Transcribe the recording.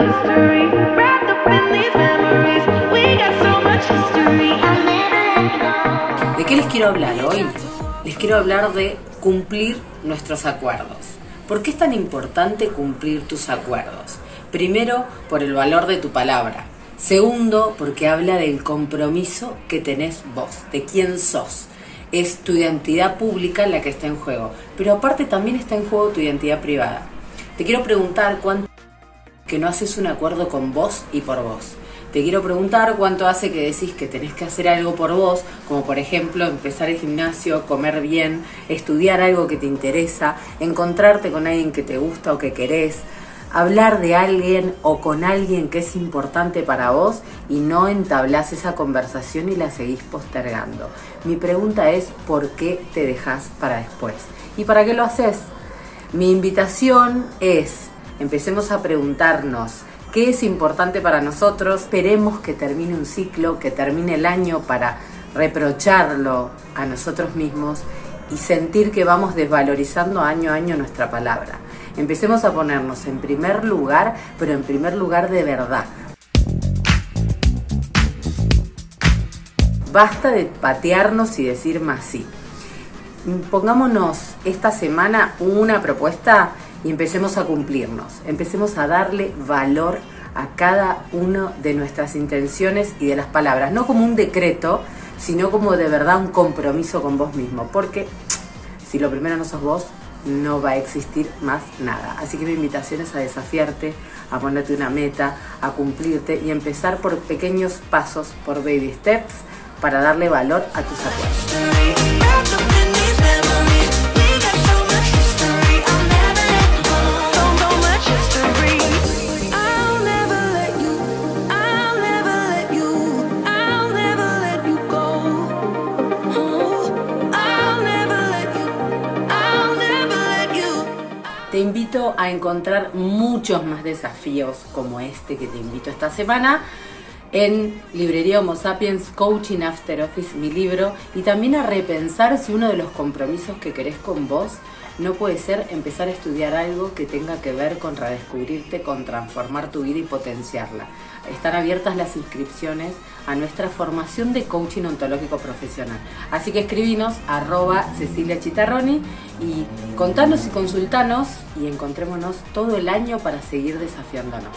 ¿De qué les quiero hablar hoy? Les quiero hablar de cumplir nuestros acuerdos. ¿Por qué es tan importante cumplir tus acuerdos? Primero, por el valor de tu palabra. Segundo, porque habla del compromiso que tenés vos, de quién sos. Es tu identidad pública la que está en juego. Pero aparte también está en juego tu identidad privada. Te quiero preguntar cuánto que no haces un acuerdo con vos y por vos. Te quiero preguntar cuánto hace que decís que tenés que hacer algo por vos, como por ejemplo empezar el gimnasio, comer bien, estudiar algo que te interesa, encontrarte con alguien que te gusta o que querés, hablar de alguien o con alguien que es importante para vos y no entablás esa conversación y la seguís postergando. Mi pregunta es, ¿por qué te dejas para después? ¿Y para qué lo haces? Mi invitación es, empecemos a preguntarnos, ¿qué es importante para nosotros? Esperemos que termine un ciclo, que termine el año para reprocharlo a nosotros mismos y sentir que vamos desvalorizando año a año nuestra palabra. Empecemos a ponernos en primer lugar, pero en primer lugar de verdad. Basta de patearnos y decir más sí. Pongámonos esta semana una propuesta y empecemos a cumplirnos. Empecemos a darle valor a cada una de nuestras intenciones y de las palabras. No como un decreto, sino como de verdad un compromiso con vos mismo. Porque si lo primero no sos vos, no va a existir más nada. Así que mi invitación es a desafiarte, a ponerte una meta, a cumplirte y empezar por pequeños pasos, por baby steps, para darle valor a tus acuerdos. Te invito a encontrar muchos más desafíos como este que te invito esta semana en Librería Homo Sapiens Coaching After Office, mi libro, y también a repensar si uno de los compromisos que querés con vos no puede ser empezar a estudiar algo que tenga que ver con redescubrirte, con transformar tu vida y potenciarla. Están abiertas las inscripciones a nuestra formación de coaching ontológico profesional. Así que escribinos arroba Cecilia Chitarroni y contanos y consultanos y encontrémonos todo el año para seguir desafiándonos.